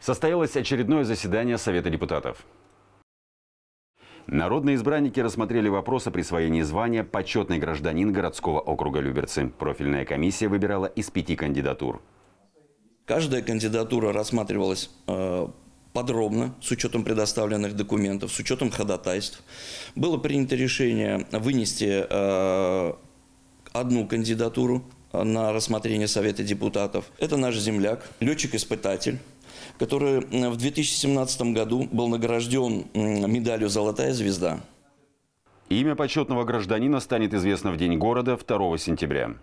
Состоялось очередное заседание Совета депутатов. Народные избранники рассмотрели вопрос о присвоении звания «Почетный гражданин городского округа Люберцы». Профильная комиссия выбирала из пяти кандидатур. Каждая кандидатура рассматривалась э, подробно, с учетом предоставленных документов, с учетом ходатайств. Было принято решение вынести э, одну кандидатуру на рассмотрение Совета депутатов. Это наш земляк, летчик-испытатель, который в 2017 году был награжден медалью «Золотая звезда». Имя почетного гражданина станет известно в День города 2 сентября.